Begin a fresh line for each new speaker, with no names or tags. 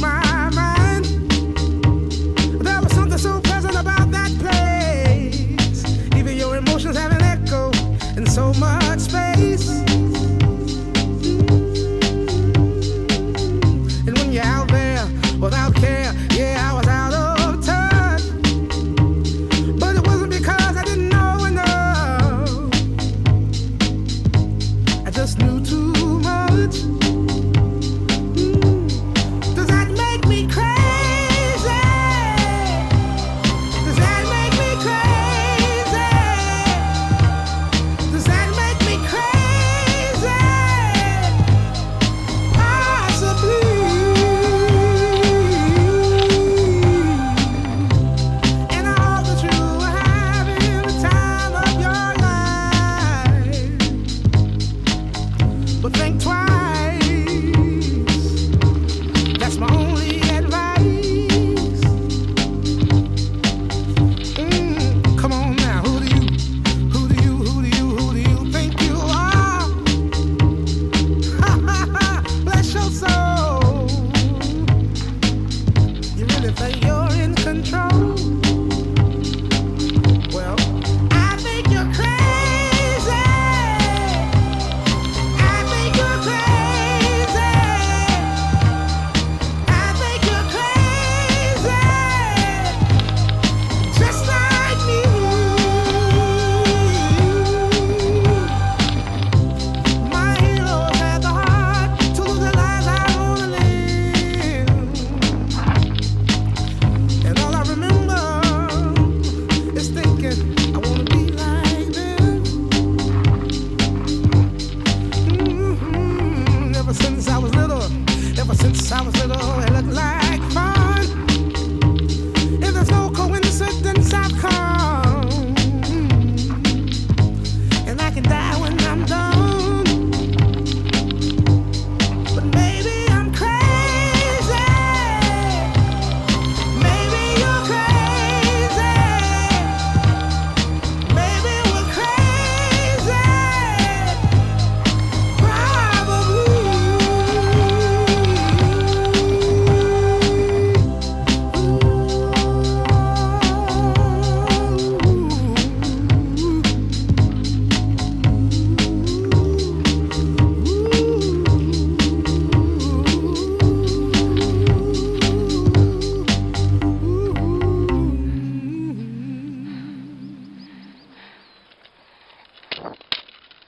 was. think twice. Can die when